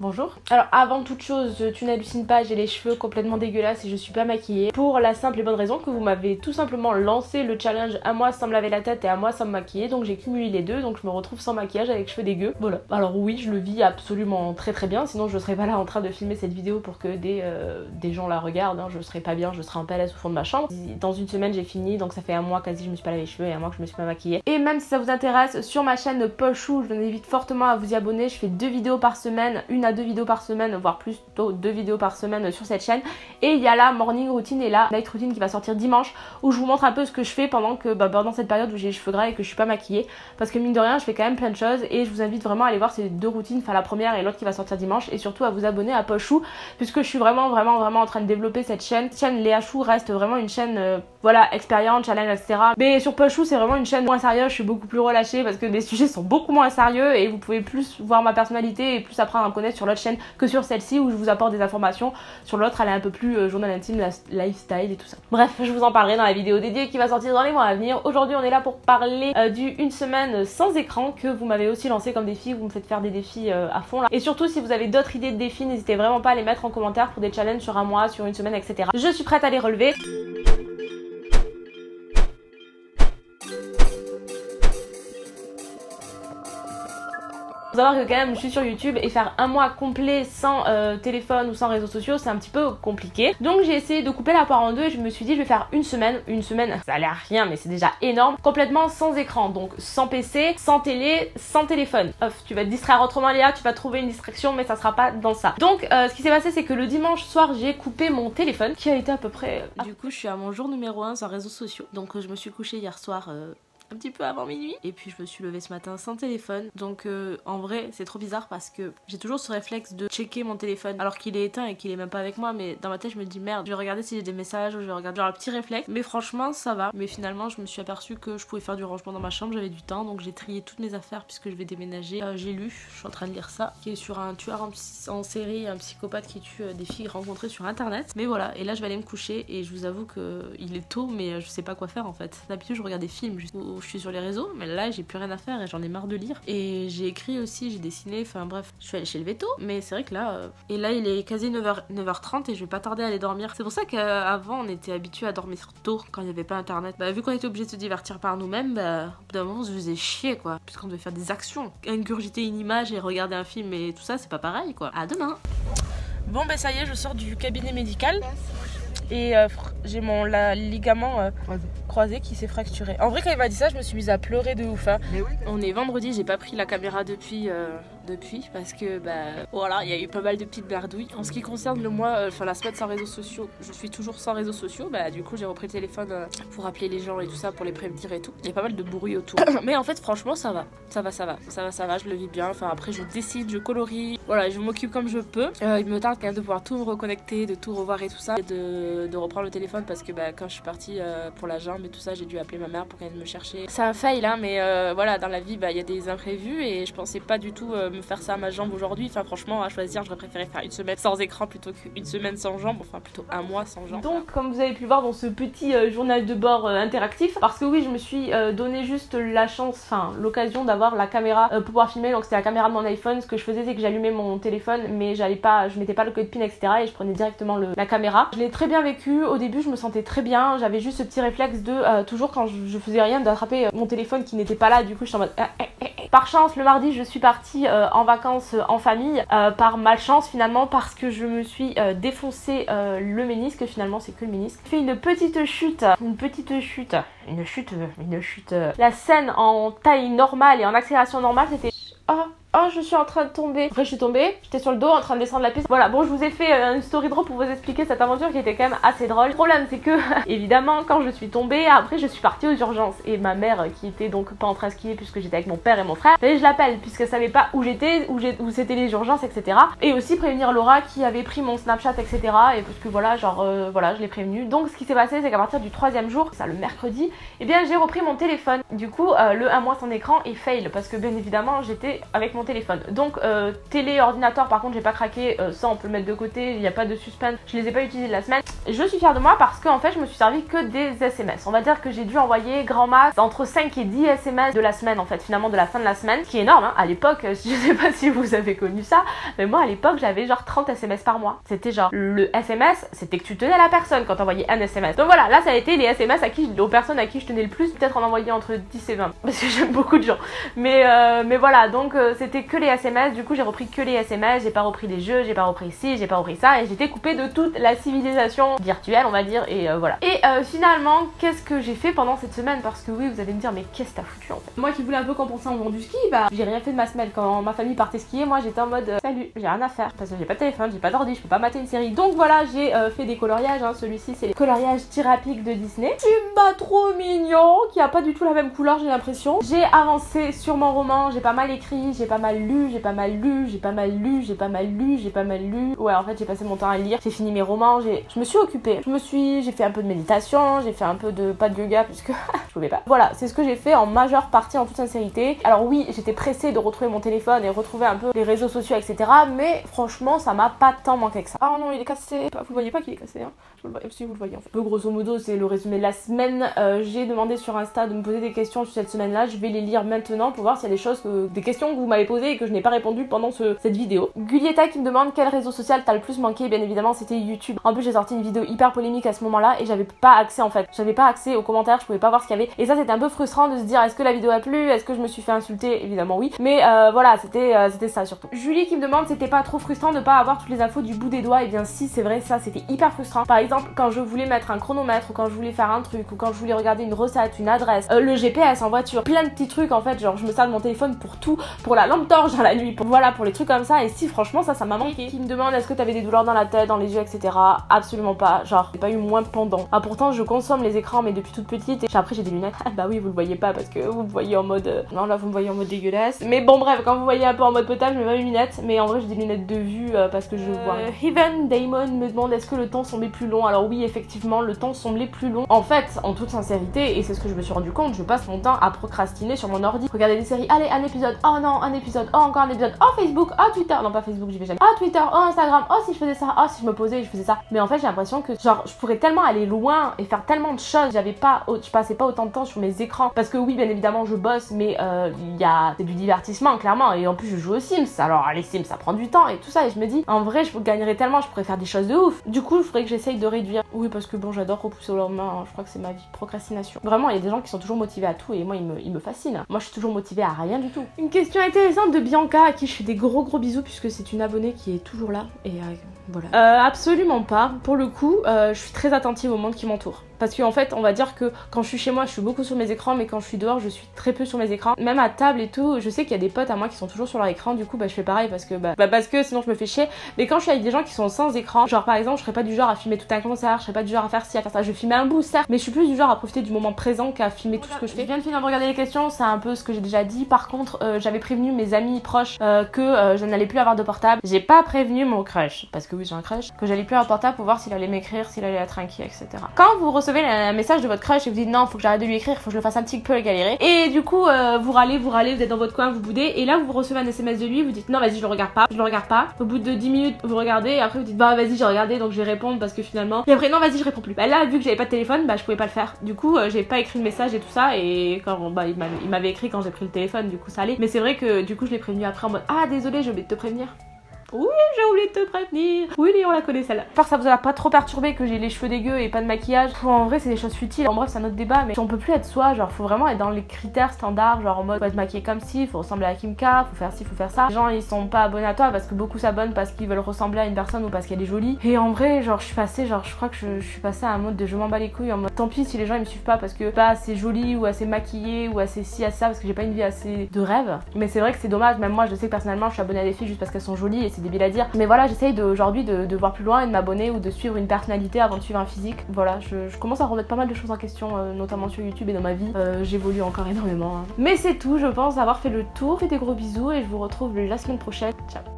Bonjour. Alors avant toute chose, tu n'hallucines pas, j'ai les cheveux complètement dégueulasses et je suis pas maquillée. Pour la simple et bonne raison que vous m'avez tout simplement lancé le challenge à moi sans me laver la tête et à moi sans me maquiller. Donc j'ai cumulé les deux, donc je me retrouve sans maquillage avec cheveux dégueux. Voilà. Alors oui, je le vis absolument très très bien, sinon je serais pas là en train de filmer cette vidéo pour que des, euh, gens la regardent. Hein. Je serais pas bien, je serais en PLS au fond de ma chambre. Dans une semaine j'ai fini, donc ça fait un mois quasi je me suis pas lavé les cheveux et un mois que je me suis pas maquillée. Et même si ça vous intéresse, sur ma chaîne Pochou, je vous invite fortement à vous y abonner. Je fais deux vidéos par semaine, une à deux vidéos par semaine voire plus tôt deux vidéos par semaine sur cette chaîne. Et il y a la morning routine et la night routine qui va sortir dimanche où je vous montre un peu ce que je fais pendant que bah, pendant cette période où j'ai les cheveux gras et que je suis pas maquillée. Parce que mine de rien, je fais quand même plein de choses et je vous invite vraiment à aller voir ces deux routines, enfin la première et l'autre qui va sortir dimanche et surtout à vous abonner à Pochou puisque je suis vraiment vraiment vraiment en train de développer cette chaîne. Chaîne Léa Chou reste vraiment une chaîne euh, voilà expérience, challenge, etc. Mais sur Pochou c'est vraiment une chaîne moins sérieuse, je suis beaucoup plus relâchée parce que les sujets sont beaucoup moins sérieux et vous pouvez plus voir ma personnalité et plus apprendre à me connaître sur l'autre chaîne que sur celle-ci où je vous apporte des informations. Sur l'autre, elle est un peu plus euh, journal intime, lifestyle et tout ça. Bref, je vous en parlerai dans la vidéo dédiée qui va sortir dans les mois à venir. Aujourd'hui, on est là pour parler euh, du une semaine sans écran que vous m'avez aussi lancé comme défi. Vous me faites faire des défis euh, à fond là. Et surtout, si vous avez d'autres idées de défis, n'hésitez vraiment pas à les mettre en commentaire pour des challenges sur un mois, sur une semaine, etc. Je suis prête à les relever. Savoir que quand même je suis sur YouTube et faire un mois complet sans euh, téléphone ou sans réseaux sociaux c'est un petit peu compliqué. Donc j'ai essayé de couper la part en deux et je me suis dit je vais faire une semaine, une semaine, ça a l'air rien mais c'est déjà énorme, complètement sans écran, donc sans PC, sans télé, sans téléphone. Tu vas te distraire autrement Léa, tu vas trouver une distraction mais ça sera pas dans ça. Donc euh, ce qui s'est passé c'est que le dimanche soir j'ai coupé mon téléphone qui a été à peu près... Euh, du coup je suis à mon jour numéro 1 sans réseaux sociaux. Donc je me suis couchée hier soir un petit peu avant minuit. Et puis je me suis levée ce matin sans téléphone. Donc euh, en vrai, c'est trop bizarre parce que j'ai toujours ce réflexe de checker mon téléphone alors qu'il est éteint et qu'il est même pas avec moi. Mais dans ma tête, je me dis merde, je vais regarder si j'ai des messages ou je vais regarder genre un petit réflexe. Mais franchement, ça va. Mais finalement, je me suis aperçue que je pouvais faire du rangement dans ma chambre. J'avais du temps donc j'ai trié toutes mes affaires puisque je vais déménager. Euh, j'ai lu, je suis en train de lire ça, qui est sur un tueur en, série, un psychopathe qui tue euh, des filles rencontrées sur internet. Mais voilà, et là je vais aller me coucher et je vous avoue que il est tôt, mais je sais pas quoi faire en fait. D'habitude, je regarde des films où je suis sur les réseaux mais là j'ai plus rien à faire et j'en ai marre de lire. Et j'ai écrit aussi, j'ai dessiné, enfin bref, je suis allée chez le veto, mais c'est vrai que là, euh, et là il est quasi 9h, 9h30 et je vais pas tarder à aller dormir. C'est pour ça qu'avant on était habitué à dormir tôt quand il n'y avait pas internet. Bah vu qu'on était obligé de se divertir par nous-mêmes, bah au bout d'un moment on se faisait chier quoi, puisqu'on devait faire des actions. Ingurgiter une image et regarder un film et tout ça, c'est pas pareil quoi. À demain Bon bah ça y est, je sors du cabinet médical et euh, j'ai mon la, ligament euh, croisé. qui s'est fracturé. En vrai, quand il m'a dit ça, je me suis mise à pleurer de ouf. Hein. On est vendredi, j'ai pas pris la caméra depuis. Euh, depuis parce que bah voilà il y a eu pas mal de petites bardouilles. En ce qui concerne le mois enfin la semaine sans réseaux sociaux je suis toujours sans réseaux sociaux. Bah du coup j'ai repris le téléphone pour appeler les gens et tout ça pour les prévenir et tout. Il y a pas mal de bruit autour. Mais en fait franchement ça va. Ça va ça va. Ça va ça va je le vis bien. Enfin après je décide je colorie. Voilà je m'occupe comme je peux. Il me tarde quand même de pouvoir tout me reconnecter de tout revoir et tout ça. De reprendre le téléphone parce que bah, quand je suis partie euh, pour la jambe et tout ça, j'ai dû appeler ma mère pour qu'elle me chercher. C'est un fail, hein, mais euh, voilà, dans la vie, bah, il y a des imprévus et je pensais pas du tout euh, faire ça à ma jambe aujourd'hui. Enfin, franchement, à choisir, j'aurais préféré faire une semaine sans écran plutôt qu'une semaine sans jambe, enfin plutôt un mois sans jambe. Donc, comme vous avez pu voir dans ce petit journal de bord interactif, parce que oui, je me suis donné juste la chance, enfin l'occasion d'avoir la caméra pour pouvoir filmer. Donc, c'était la caméra de mon iPhone. Ce que je faisais, c'est que j'allumais mon téléphone, mais j'allais pas, je mettais pas le code PIN, etc. Et je prenais directement la caméra. Je l'ai très bien vécu. Au début, je me sentais très bien. J'avais juste ce petit réflexe de euh, toujours quand je, faisais rien d'attraper euh, mon téléphone qui n'était pas là. Du coup, je suis en mode. Eh, eh, par chance, le mardi, je suis partie euh, en vacances en famille. par malchance, finalement, parce que je me suis défoncé le ménisque. Finalement, c'est que le ménisque. J'ai fait une petite chute. Une petite chute. Une chute. Une chute. La scène en taille normale et en accélération normale, c'était. Oh Oh, je suis en train de tomber. Après, je suis tombée. J'étais sur le dos en train de descendre la piste. Voilà, bon, je vous ai fait euh, une story drop pour vous expliquer cette aventure qui était quand même assez drôle. Le problème, c'est que, évidemment, quand je suis tombée, après, je suis partie aux urgences. Et ma mère, qui était donc pas en train de skier puisque j'étais avec mon père et mon frère, je l'appelle puisqu'elle savait pas où j'étais, où, où c'était les urgences, etc. Et aussi prévenir Laura qui avait pris mon Snapchat, etc. Et parce que voilà, genre, euh, voilà, je l'ai prévenu. Donc, ce qui s'est passé, c'est qu'à partir du troisième jour, ça le mercredi, et eh bien, j'ai repris mon téléphone. Du coup, euh, le 1 mois sans écran est fail parce que, bien évidemment, j'étais avec mon téléphone. Donc euh, télé, ordinateur par contre j'ai pas craqué, euh, ça on peut le mettre de côté, il n'y a pas de suspense, je les ai pas utilisés la semaine. Je suis fière de moi parce qu'en fait je me suis servi que des SMS. On va dire que j'ai dû envoyer grand max entre 5 et 10 SMS de la semaine en fait, finalement de la fin de la semaine, ce qui est énorme hein. à l'époque, je sais pas si vous avez connu ça, mais moi à l'époque j'avais genre 30 SMS par mois. C'était genre le SMS, c'était que tu tenais à la personne quand t'envoyais un SMS. Donc voilà, là ça a été les SMS à qui, aux personnes à qui je tenais le plus, peut-être en envoyer entre 10 et 20 parce que j'aime beaucoup de gens. Mais, euh, mais voilà, donc euh, c'était que les SMS, du coup j'ai repris que les SMS, j'ai pas repris les jeux, j'ai pas repris ci, j'ai pas repris ça, et j'étais coupée de toute la civilisation virtuelle, on va dire, et euh, voilà. Et finalement, qu'est-ce que j'ai fait pendant cette semaine? Parce que oui, vous allez me dire, mais qu'est-ce que t'as foutu en fait? Moi qui voulais un peu compenser en faisant du ski, bah j'ai rien fait de ma semaine. Quand ma famille partait skier, moi j'étais en mode salut, j'ai rien à faire, parce que j'ai pas de téléphone, j'ai pas d'ordi, je peux pas mater une série. Donc voilà, j'ai fait des coloriages, hein. celui-ci c'est les coloriages tyrapiques de Disney. Tu m'as trop mignon, qui a pas du tout la même couleur, j'ai l'impression. J'ai avancé sur mon roman, j'ai pas mal écrit, j'ai pas mal lu, j'ai pas mal lu, j'ai pas mal lu, j'ai pas mal lu, j'ai pas mal lu. Ouais, en fait, j'ai passé mon temps à lire, j'ai fini mes romans, j'ai je me suis occupée. Je me suis j'ai fait un peu de méditation, j'ai fait un peu de pas de yoga puisque je pouvais pas. Voilà, c'est ce que j'ai fait en majeure partie en toute sincérité. Alors oui, j'étais pressée de retrouver mon téléphone et retrouver un peu les réseaux sociaux, etc. Mais franchement, ça m'a pas tant manqué que ça. Ah non, il est cassé. Vous voyez pas qu'il est cassé, hein si vous le voyez en fait. Peu grosso modo, c'est le résumé de la semaine. Euh, j'ai demandé sur Insta de me poser des questions sur cette semaine-là. Je vais les lire maintenant pour voir s'il y a des choses, que, des questions que vous m'avez et que je n'ai pas répondu pendant cette vidéo. Gulietta qui me demande quel réseau social t'as le plus manqué. Bien évidemment, c'était YouTube. En plus, j'ai sorti une vidéo hyper polémique à ce moment-là et j'avais pas accès en fait. J'avais pas accès aux commentaires, je pouvais pas voir ce qu'il y avait. Et ça, c'était un peu frustrant de se dire est-ce que la vidéo a plu? Est-ce que je me suis fait insulter? Évidemment, oui. Mais euh, voilà, c'était euh, c'était ça surtout. Julie qui me demande c'était pas trop frustrant de pas avoir toutes les infos du bout des doigts? Et eh bien, si, c'est vrai, ça c'était hyper frustrant. Par exemple, quand je voulais mettre un chronomètre ou quand je voulais faire un truc ou quand je voulais regarder une recette, une adresse, euh, le GPS en voiture, plein de petits trucs en fait, genre je me sers de mon téléphone pour tout, pour la lampe torche dans la nuit, pour voilà, pour les trucs comme ça. Et si franchement ça, ça m'a manqué. Qui me demande est-ce que t'avais des douleurs dans la tête, dans les yeux, etc. Absolument pas. Genre j'ai pas eu moins pendant. Ah pourtant je consomme les écrans mais depuis toute petite. Et après j'ai des lunettes. bah oui vous le voyez pas parce que vous me voyez en mode euh, non là vous me voyez en mode dégueulasse. Mais bon bref quand vous voyez un peu en mode potable je mets pas mes lunettes. Mais en vrai j'ai des lunettes de vue euh, parce que je vois. Heaven Damon me demande est-ce que le temps semblait plus long? Alors oui effectivement le temps semblait plus long. En fait, en toute sincérité, et c'est ce que je me suis rendu compte, je passe mon temps à procrastiner sur mon ordi. Regarder des séries, allez, un épisode, oh non, un épisode, oh encore un épisode, oh Facebook, oh Twitter, non pas Facebook, j'y vais jamais, oh Twitter, oh Instagram, oh si je faisais ça, oh si je me posais, je faisais ça. Mais en fait, j'ai l'impression que genre, je pourrais tellement aller loin et faire tellement de choses, j'avais pas, je passais pas autant de temps sur mes écrans. Parce que oui, bien évidemment, je bosse, mais euh, il y a du divertissement, clairement, et en plus, je joue aux Sims. Alors, les Sims, ça prend du temps et tout ça, et je me dis, en vrai, je gagnerais tellement, je pourrais faire des choses de ouf. Du coup, il faudrait que j'essaye de réduire. Oui, parce que bon, j'adore repousser au lendemain je crois que c'est ma vie procrastination. Vraiment, il y a des gens qui sont toujours motivés à tout et moi, ils me, ils me fascinent. Moi, je suis toujours motivée à rien du tout. Une question intéressante de Bianca à qui je fais des gros gros bisous puisque c'est une abonnée qui est toujours là et euh, voilà. Euh, absolument pas. Pour le coup, euh, je suis très attentive au monde qui m'entoure. Parce qu'en en fait, on va dire que quand je suis chez moi, je suis beaucoup sur mes écrans, mais quand je suis dehors, je suis très peu sur mes écrans. Même à table et tout, je sais qu'il y a des potes à moi qui sont toujours sur leur écran, du coup, bah, je fais pareil parce que, bah, bah, parce que sinon je me fais chier. Mais quand je suis avec des gens qui sont sans écran, genre par exemple, je serais pas du genre à filmer tout un concert, je serais pas du genre à faire ci, à faire ça. Je filmer un bout, certes, mais je suis plus du genre à profiter du moment présent qu'à filmer tout ce que je fais. Je viens de finir de regarder les questions, c'est un peu ce que j'ai déjà dit. Par contre, euh, j'avais prévenu mes amis proches euh, que euh, je n'allais plus avoir de portable. J'ai pas prévenu mon crush, parce que oui, j'ai un crush, que j'allais plus avoir de portable pour voir s'il allait m'écrire, s'il allait être inquiet, etc. Quand vous recevez un message de votre crush et vous dites non, faut que j'arrête de lui écrire, faut que je le fasse un petit peu galérer. Et du coup, euh, vous râlez, vous râlez, vous êtes dans votre coin, vous boudez. Et là, vous recevez un SMS de lui, vous dites non, vas-y, je le regarde pas, je le regarde pas. Au bout de 10 minutes, vous regardez et après vous dites bah vas-y, j'ai regardé donc je vais répondre parce que finalement. Et après, non, vas-y, je réponds plus. Bah là, vu que j'avais pas de téléphone, bah je pouvais pas le faire. Du coup, euh, j'ai pas écrit de message et tout ça. Et quand bah, il m'avait écrit quand j'ai pris le téléphone, du coup ça allait. Mais c'est vrai que du coup, je l'ai prévenu après en mode ah désolé, j'ai oublié de te prévenir. Oui, j'ai oublié de te prévenir. Oui, on la connaît celle-là. J'espère que ça vous a pas trop perturbé que j'ai les cheveux dégueux et pas de maquillage. en vrai, c'est des choses futiles. En bref, c'est un autre débat, mais on peut plus être soi. Genre, faut vraiment être dans les critères standards. Genre, en mode, faut être maquillé comme ci, faut ressembler à Kimka, faut faire ci, faut faire ça. Les gens, ils sont pas abonnés à toi parce que beaucoup s'abonnent parce qu'ils veulent ressembler à une personne ou parce qu'elle est jolie. Et en vrai, genre, je suis passée, genre, je crois que je, suis passée à un mode de je m'en bats les couilles en mode tant pis si les gens ils me suivent pas parce que pas assez jolie ou assez maquillée ou assez ci, à ça parce que j'ai pas une vie assez de rêve. Mais c'est vrai que c'est dommage. Même moi, je sais que personnellement, je suis abonnée à des filles juste parce qu'elles sont jolies c'est débile à dire. Mais voilà, j'essaye aujourd'hui de, voir plus loin et de m'abonner ou de suivre une personnalité avant de suivre un physique. Voilà, je, commence à remettre pas mal de choses en question, euh, notamment sur YouTube et dans ma vie. Euh, j'évolue encore énormément. Hein. Mais c'est tout, je pense avoir fait le tour. Faites des gros bisous et je vous retrouve la semaine prochaine. Ciao